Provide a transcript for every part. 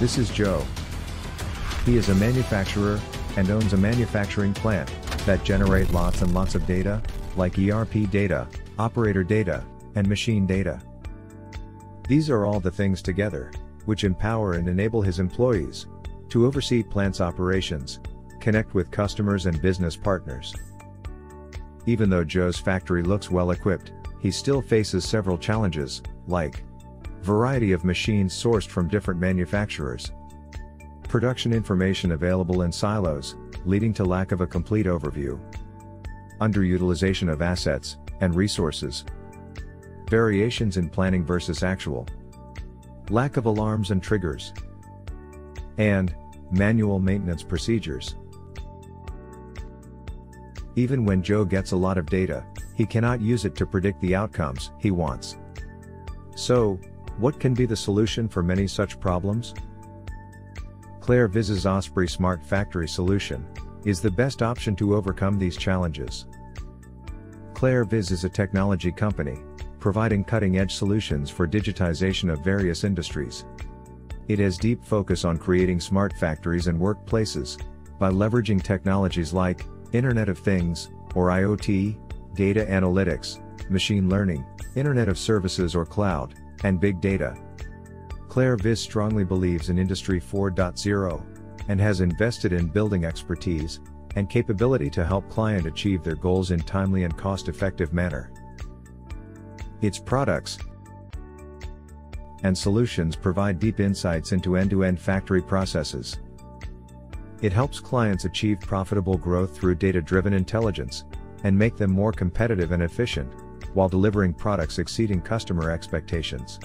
This is Joe. He is a manufacturer and owns a manufacturing plant that generate lots and lots of data, like ERP data, operator data, and machine data. These are all the things together, which empower and enable his employees to oversee plant's operations, connect with customers and business partners. Even though Joe's factory looks well equipped, he still faces several challenges, like variety of machines sourced from different manufacturers, production information available in silos, leading to lack of a complete overview, underutilization of assets and resources, variations in planning versus actual, lack of alarms and triggers, and manual maintenance procedures. Even when Joe gets a lot of data, he cannot use it to predict the outcomes he wants. So, what can be the solution for many such problems? ClairViz's Osprey Smart Factory solution is the best option to overcome these challenges. ClairViz is a technology company, providing cutting-edge solutions for digitization of various industries. It has deep focus on creating smart factories and workplaces, by leveraging technologies like Internet of Things, or IoT, data analytics, machine learning, Internet of Services or cloud, and big data. ClairViz strongly believes in Industry 4.0 and has invested in building expertise and capability to help client achieve their goals in timely and cost-effective manner. Its products and solutions provide deep insights into end-to-end -end factory processes, it helps clients achieve profitable growth through data-driven intelligence, and make them more competitive and efficient, while delivering products exceeding customer expectations.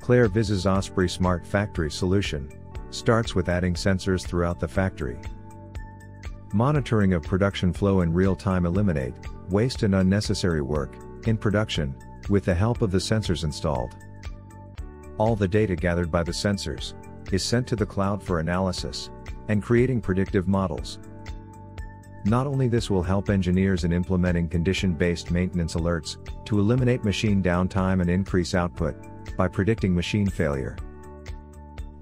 ClairViz's Osprey Smart Factory solution starts with adding sensors throughout the factory. Monitoring of production flow in real time eliminate waste and unnecessary work in production with the help of the sensors installed. All the data gathered by the sensors is sent to the cloud for analysis and creating predictive models. Not only this will help engineers in implementing condition-based maintenance alerts to eliminate machine downtime and increase output by predicting machine failure,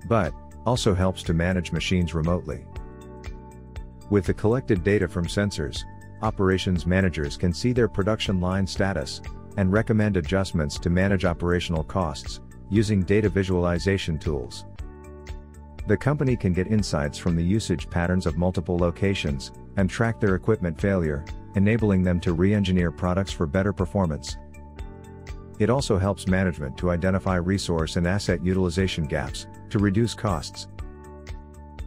but also helps to manage machines remotely. With the collected data from sensors, operations managers can see their production line status and recommend adjustments to manage operational costs using data visualization tools. The company can get insights from the usage patterns of multiple locations, and track their equipment failure, enabling them to re-engineer products for better performance. It also helps management to identify resource and asset utilization gaps, to reduce costs.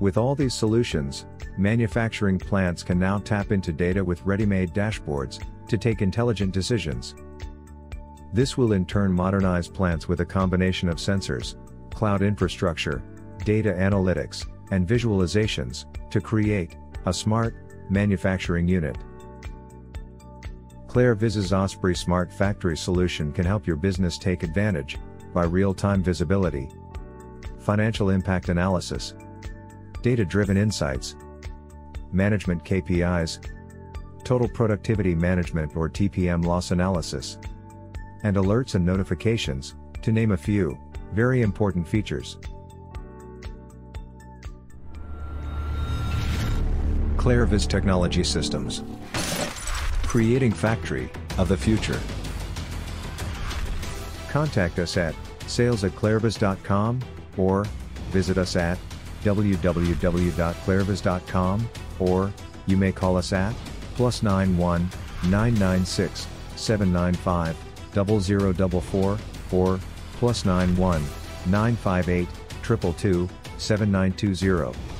With all these solutions, manufacturing plants can now tap into data with ready-made dashboards, to take intelligent decisions. This will in turn modernize plants with a combination of sensors, cloud infrastructure, data analytics, and visualizations, to create a smart manufacturing unit. ClairViz's Osprey Smart Factory solution can help your business take advantage by real-time visibility, financial impact analysis, data-driven insights, management KPIs, total productivity management or TPM loss analysis, and alerts and notifications, to name a few, very important features. ClairViz Technology Systems. Creating Factory of the Future. Contact us at sales at clairviz.com or visit us at www.clairviz.com or you may call us at plus 91 996 795 0044 or plus 91 958 222 7920.